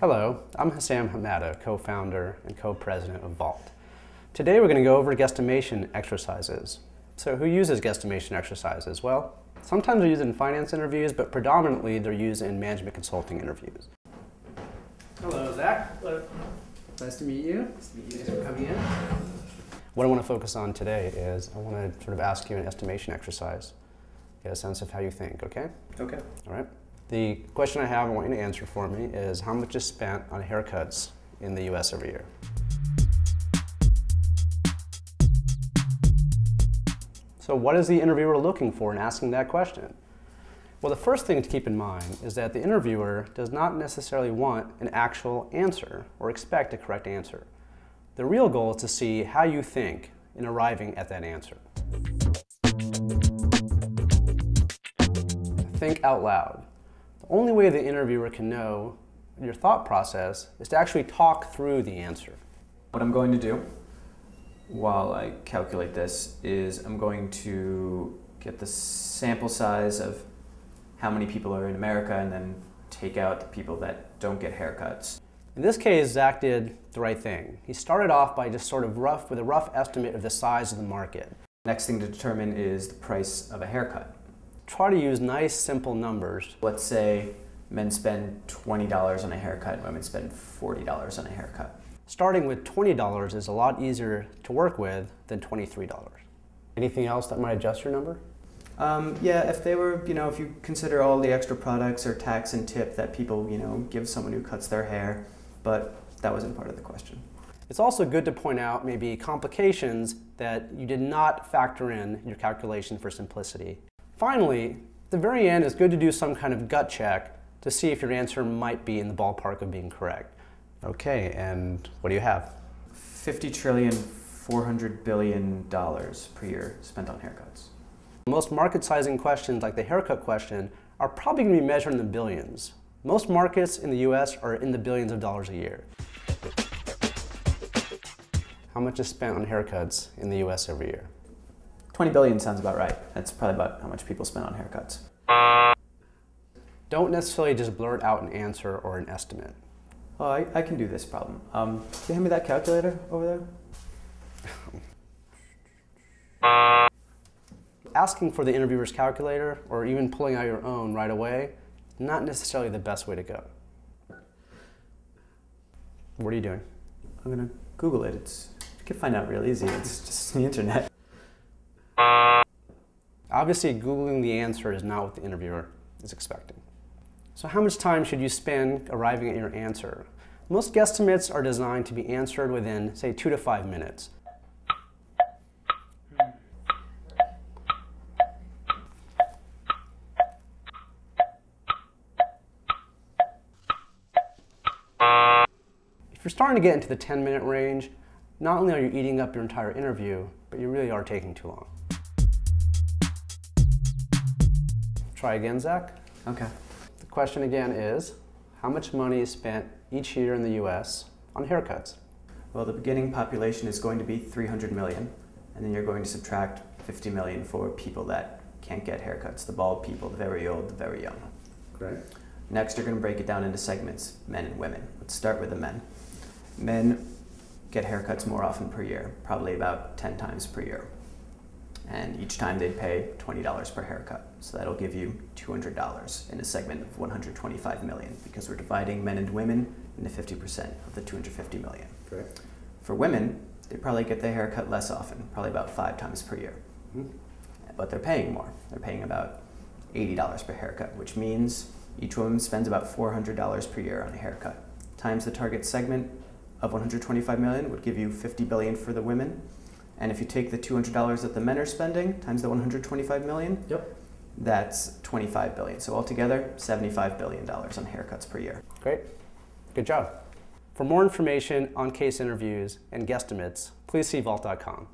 Hello, I'm Hussam Hamadeh, co-founder and co-president of Vault. Today we're going to go over guesstimation exercises. So who uses guesstimation exercises? Well, sometimes they're used in finance interviews, but predominantly they're used in management consulting interviews. Hello, Zach. Hello. Nice to meet you. Nice to meet you. Thanks for coming in. What I want to focus on today is I want to sort of ask you an estimation exercise. Get a sense of how you think, okay? Okay. All right. The question I have I want you to answer for me is how much is spent on haircuts in the US every year? So what is the interviewer looking for in asking that question? Well, the first thing to keep in mind is that the interviewer does not necessarily want an actual answer or expect a correct answer. The real goal is to see how you think in arriving at that answer. Think out loud. The only way the interviewer can know your thought process is to actually talk through the answer. What I'm going to do while I calculate this is I'm going to get the sample size of how many people are in America and then take out the people that don't get haircuts. In this case, Zach did the right thing. He started off by just sort of rough, with a rough estimate of the size of the market. Next thing to determine is the price of a haircut. Try to use nice, simple numbers. Let's say men spend $20 on a haircut and women spend $40 on a haircut. Starting with $20 is a lot easier to work with than $23. Anything else that might adjust your number? Um, yeah, if they were, you know, if you consider all the extra products or tax and tip that people, you know, give someone who cuts their hair, but that wasn't part of the question. It's also good to point out maybe complications that you did not factor in in your calculation for simplicity. Finally, at the very end, it's good to do some kind of gut check to see if your answer might be in the ballpark of being correct. Okay, and what do you have? 50 trillion, 400 billion dollars per year spent on haircuts. Most market sizing questions, like the haircut question, are probably going to be measured in the billions. Most markets in the US are in the billions of dollars a year. How much is spent on haircuts in the US every year? 20 billion sounds about right. That's probably about how much people spend on haircuts. Don't necessarily just blurt out an answer or an estimate. Oh, I, I can do this problem. Um, can you hand me that calculator over there? Asking for the interviewer's calculator or even pulling out your own right away, not necessarily the best way to go. What are you doing? I'm gonna Google it. It's, you can find out real easy. It's just the internet. Obviously, Googling the answer is not what the interviewer is expecting. So how much time should you spend arriving at your answer? Most guesstimates are designed to be answered within, say, two to five minutes. If you're starting to get into the 10 minute range, not only are you eating up your entire interview, but you really are taking too long. Try again, Zach. Okay. The question again is, how much money is spent each year in the US on haircuts? Well, the beginning population is going to be 300 million, and then you're going to subtract 50 million for people that can't get haircuts, the bald people, the very old, the very young. Great. Next, you're going to break it down into segments, men and women. Let's start with the men. Men get haircuts more often per year, probably about 10 times per year. And each time they'd pay $20 per haircut. So that'll give you $200 in a segment of 125 million because we're dividing men and women into 50% of the 250 million. Great. For women, they probably get their haircut less often, probably about five times per year. Mm-hmm. But they're paying more. They're paying about $80 per haircut, which means each woman spends about $400 per year on a haircut. Times the target segment of 125 million would give you 50 billion for the women. And if you take the $200 that the men are spending times the 125 million, Yep. that's 25 billion. So altogether, 75 billion dollars on haircuts per year. Great. Good job. For more information on case interviews and guesstimates, please see vault.com.